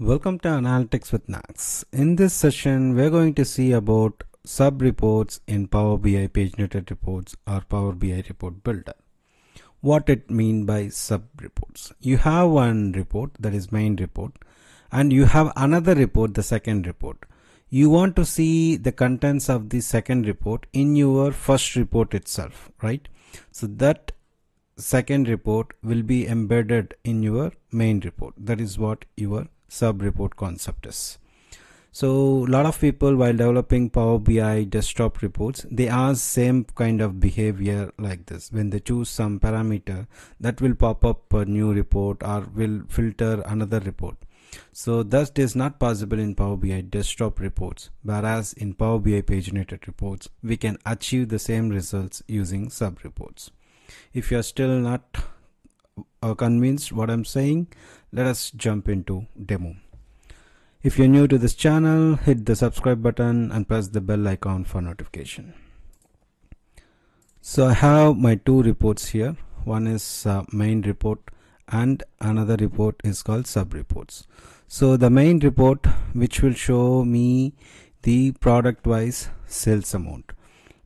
Welcome to Analytics with Nags. In this session, we're going to see about sub-reports in Power BI paginated reports or Power BI Report Builder. What it mean by sub-reports? You have one report that is main report and you have another report, the second report. You want to see the contents of the second report in your first report itself, right? So that second report will be embedded in your main report. That is what your sub report concept is. So a lot of people while developing Power BI desktop reports, they ask same kind of behavior like this. When they choose some parameter that will pop up a new report or will filter another report. So thus, that is not possible in Power BI desktop reports, whereas in Power BI paginated reports, we can achieve the same results using sub reports. If you are still not uh, convinced what I'm saying, let us jump into demo. If you're new to this channel, hit the subscribe button and press the bell icon for notification. So I have my two reports here. One is uh, main report and another report is called sub reports. So the main report which will show me the product wise sales amount.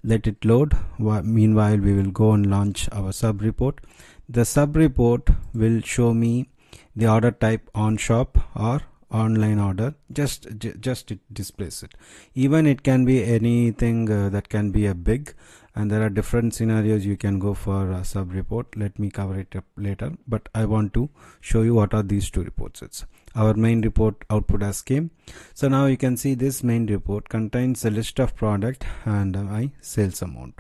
Let it load. Meanwhile, we will go and launch our sub report. The sub report will show me the order type on shop or online order just just it displays it even it can be anything uh, that can be a big and there are different scenarios you can go for a sub report let me cover it up later but i want to show you what are these two reports it's our main report output as came. So now you can see this main report contains a list of product and my sales amount.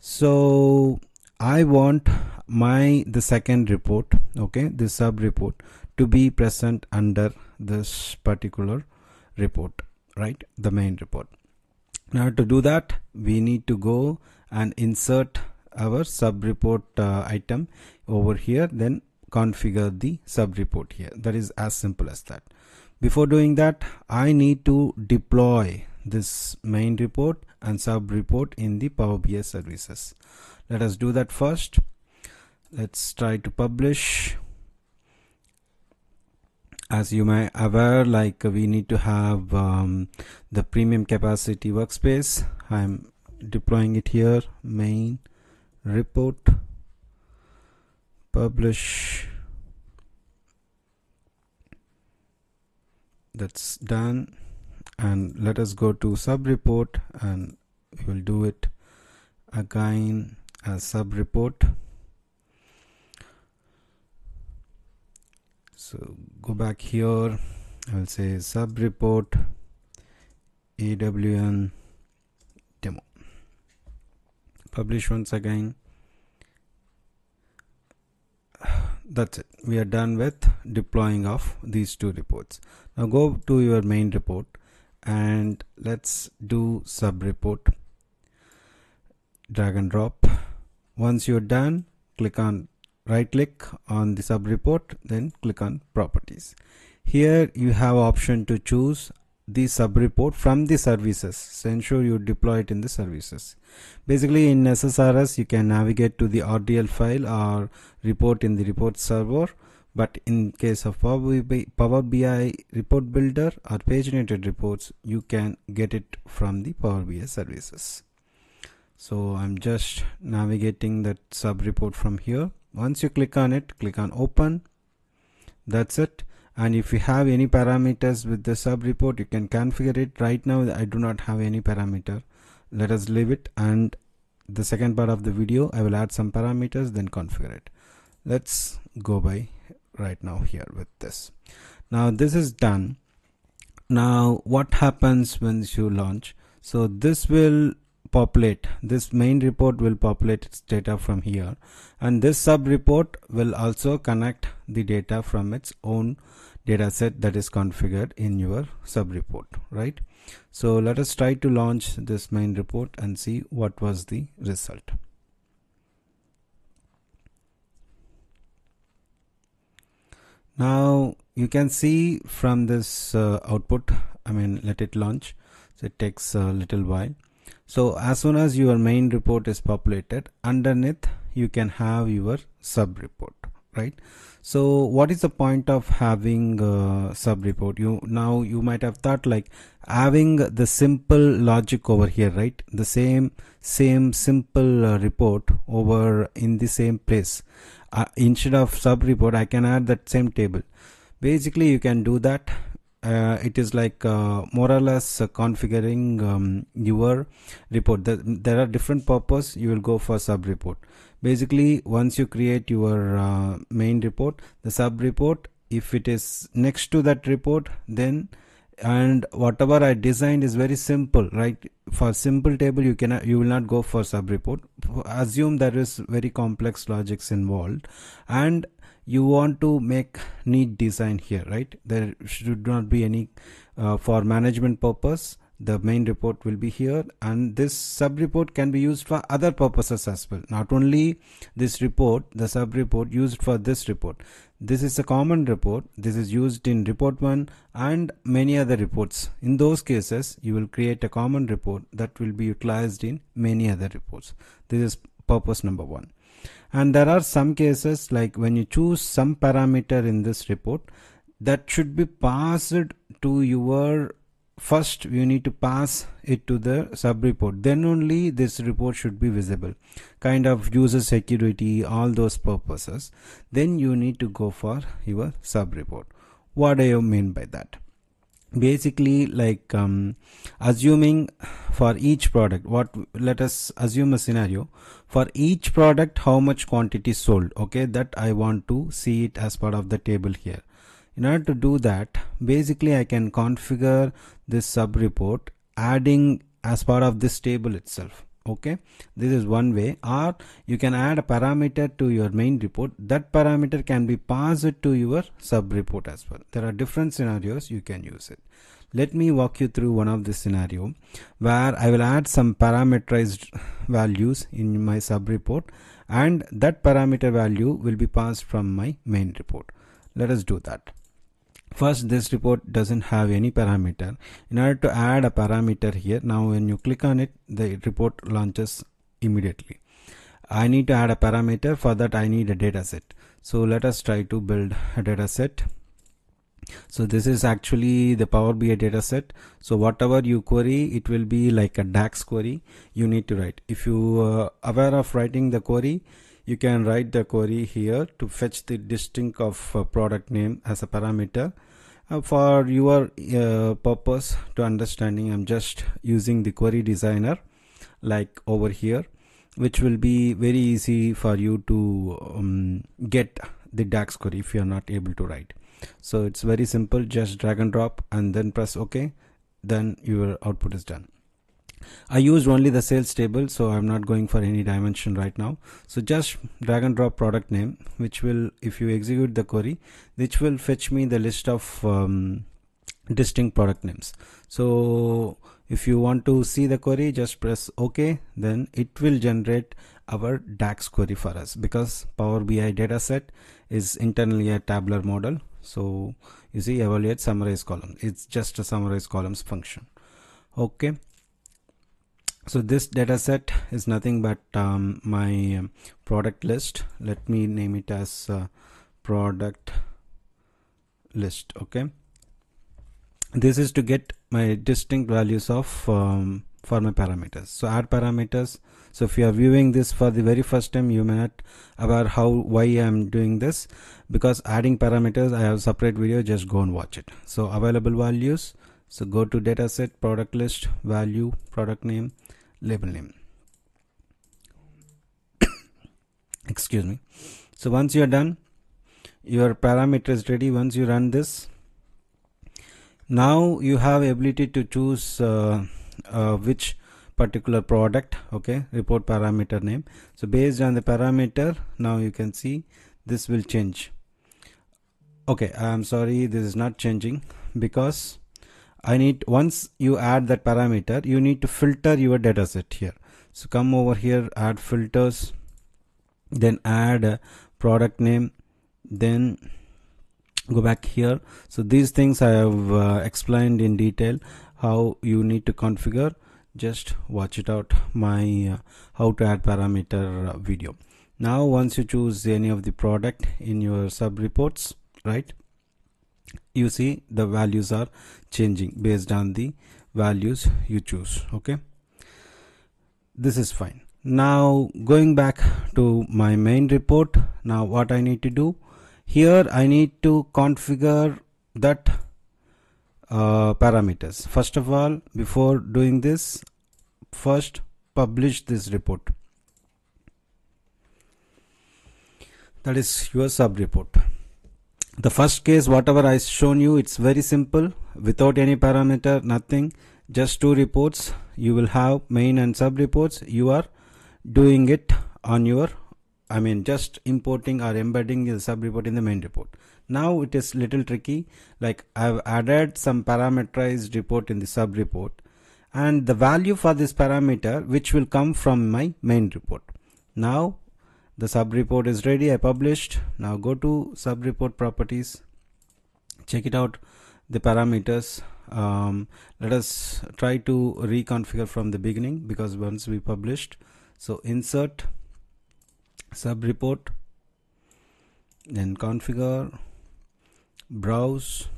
So i want my the second report okay the sub report to be present under this particular report right the main report. Now to do that we need to go and insert our sub report uh, item over here. Then configure the sub report here. That is as simple as that. Before doing that I need to deploy this main report and sub report in the Power BI services. Let us do that first. Let's try to publish. As you may aware like we need to have um, the premium capacity workspace. I'm deploying it here main report publish. That's done. And let us go to sub report and we will do it again as sub report. So go back here. I'll say sub report AWN demo. Publish once again that's it. We are done with deploying of these two reports. Now go to your main report and let's do sub report drag and drop. Once you're done click on right click on the sub report then click on properties. Here you have option to choose the sub report from the services. So ensure you deploy it in the services. Basically in SSRS you can navigate to the RDL file or report in the report server. But in case of Power BI, Power BI report builder or paginated reports you can get it from the Power BI services. So I'm just navigating that sub report from here. Once you click on it click on open. That's it and if you have any parameters with the sub report you can configure it. Right now I do not have any parameter. Let us leave it. And the second part of the video I will add some parameters then configure it. Let's go by right now here with this. Now this is done. Now what happens once you launch? So this will populate. This main report will populate its data from here. And this sub report will also connect the data from its own data set that is configured in your sub report right? So let us try to launch this main report and see what was the result. Now you can see from this uh, output I mean let it launch. So it takes a little while. So as soon as your main report is populated underneath you can have your sub report right? So what is the point of having a sub report you now you might have thought like having the simple logic over here right? The same same simple uh, report over in the same place. Uh, instead of sub report i can add that same table. Basically you can do that. Uh, it is like uh, more or less uh, configuring um, your report. The, there are different purpose. You will go for sub report basically once you create your uh, main report the sub report if it is next to that report then and whatever I designed is very simple right? For simple table you cannot you will not go for sub report. Assume there is very complex logics involved and you want to make neat design here right? There should not be any uh, for management purpose the main report will be here. And this sub report can be used for other purposes as well. Not only this report the sub report used for this report. This is a common report. This is used in report 1 and many other reports. In those cases you will create a common report that will be utilized in many other reports. This is purpose number one. And there are some cases like when you choose some parameter in this report that should be passed to your first you need to pass it to the sub report then only this report should be visible. Kind of user security all those purposes. Then you need to go for your sub report what do you mean by that? Basically like um, assuming for each product what let us assume a scenario. For each product how much quantity sold? Okay that i want to see it as part of the table here in order to do that basically I can configure this sub report adding as part of this table itself okay? This is one way. Or you can add a parameter to your main report. That parameter can be passed to your sub report as well. There are different scenarios you can use it. Let me walk you through one of the scenario where I will add some parameterized values in my sub report and that parameter value will be passed from my main report. Let us do that first this report doesn't have any parameter. In order to add a parameter here now when you click on it the report launches immediately. I need to add a parameter. For that I need a data set. So let us try to build a data set. So this is actually the Power BI data set. So whatever you query it will be like a DAX query you need to write. If you are uh, aware of writing the query you can write the query here to fetch the distinct of uh, product name as a parameter. Uh, for your uh, purpose to understanding I'm just using the query designer like over here which will be very easy for you to um, get the DAX query if you are not able to write. So it's very simple just drag and drop and then press ok then your output is done I used only the sales table so I'm not going for any dimension right now. So just drag and drop product name which will if you execute the query which will fetch me the list of um, distinct product names. So if you want to see the query just press ok then it will generate our DAX query for us because Power BI dataset is internally a tabular model. So you see evaluate summarize column. It's just a summarize columns function. Okay so this data set is nothing but um, my um, product list. Let me name it as uh, product list okay? This is to get my distinct values of um, for my parameters. So add parameters so if you are viewing this for the very first time you may not aware how why i'm doing this. Because adding parameters i have separate video just go and watch it. So available values so go to dataset product list value product name label name excuse me. So once you are done your parameter is ready. Once you run this now you have ability to choose uh, uh, which particular product okay report parameter name. So based on the parameter now you can see this will change. Okay i'm sorry this is not changing because I need once you add that parameter you need to filter your dataset here. So come over here add filters then add product name then go back here. So these things I have uh, explained in detail how you need to configure. Just watch it out my uh, how to add parameter uh, video. Now once you choose any of the product in your sub reports right you see the values are changing based on the values you choose okay? This is fine. Now going back to my main report now what I need to do? Here I need to configure that uh, parameters. First of all before doing this first publish this report. That is your sub report the first case whatever I shown you it's very simple. Without any parameter nothing. Just two reports. You will have main and sub reports. You are doing it on your I mean just importing or embedding the sub report in the main report. Now it is little tricky. Like I've added some parameterized report in the sub report. And the value for this parameter which will come from my main report. Now the sub report is ready. I published. Now go to sub report properties. Check it out the parameters. Um, let us try to reconfigure from the beginning because once we published so insert sub report then configure browse.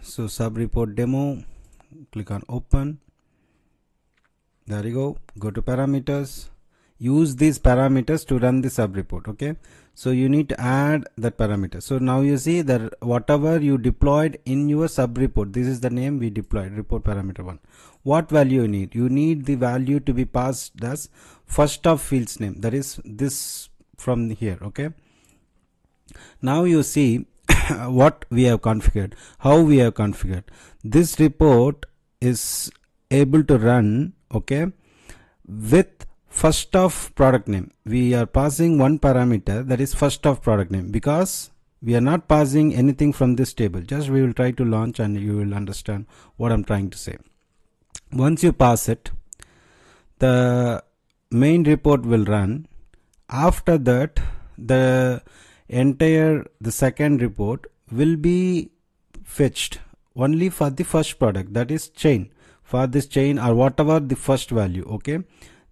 So sub report demo click on open. There you go. Go to parameters. Use these parameters to run the sub report okay? So you need to add that parameter. So now you see that whatever you deployed in your sub report this is the name we deployed report parameter one. What value you need? You need the value to be passed as first of fields name. That is this from here okay? Now you see what we have configured how we have configured. This report is able to run okay with first of product name. We are passing one parameter that is first of product name because we are not passing anything from this table. Just we will try to launch and you will understand what I'm trying to say. Once you pass it the main report will run. After that the entire the second report will be fetched only for the first product that is chain. For this chain or whatever the first value okay?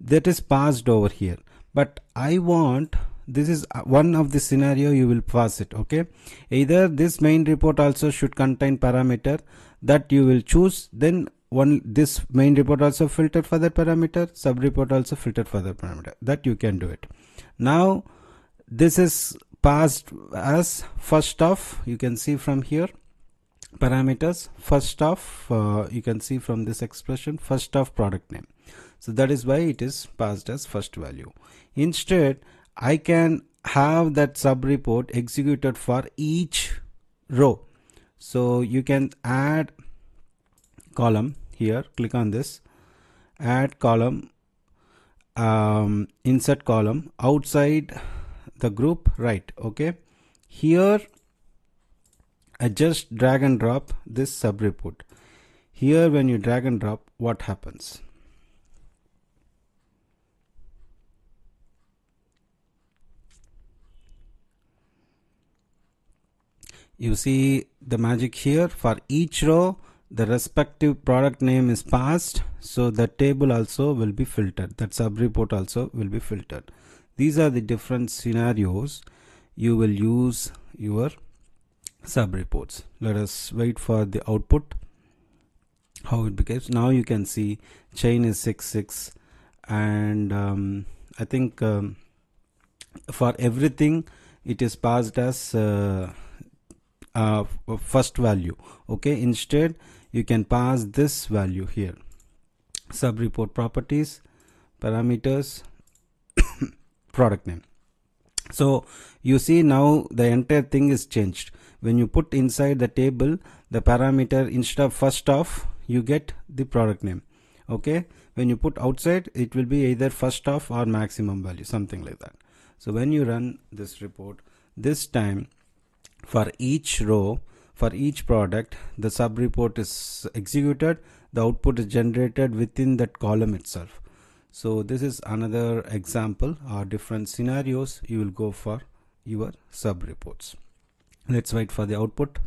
That is passed over here. But I want this is one of the scenario you will pass it okay? Either this main report also should contain parameter that you will choose then one this main report also filter for that parameter sub report also filter for that parameter that you can do it. Now this is passed as first off you can see from here parameters first off uh, you can see from this expression first off product name. So that is why it is passed as first value. Instead I can have that sub report executed for each row. So you can add column here click on this add column um, insert column outside the group right okay? Here I just drag and drop this sub report here when you drag and drop what happens? You see the magic here? For each row the respective product name is passed so the table also will be filtered. That sub report also will be filtered these are the different scenarios you will use your sub reports. Let us wait for the output how it behaves. Now you can see chain is 6 6 and um, I think um, for everything it is passed as uh, uh, first value. Okay instead you can pass this value here. Sub report properties parameters product name. So you see now the entire thing is changed. When you put inside the table the parameter instead of first off you get the product name. Okay? When you put outside it will be either first off or maximum value something like that. So when you run this report this time for each row for each product the sub report is executed the output is generated within that column itself so this is another example or different scenarios you will go for your sub reports let's wait for the output.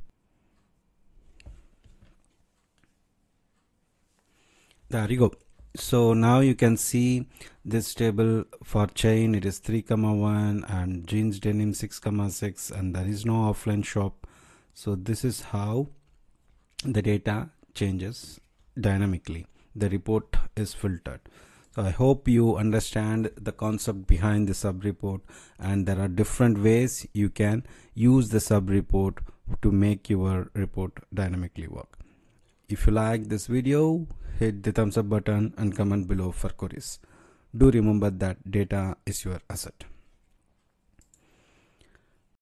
There you go. So now you can see this table for chain it is 3 comma 1 and jeans denim 6 comma 6 and there is no offline shop. So this is how the data changes dynamically. The report is filtered so i hope you understand the concept behind the sub report and there are different ways you can use the sub report to make your report dynamically work if you like this video hit the thumbs up button and comment below for queries. Do remember that data is your asset.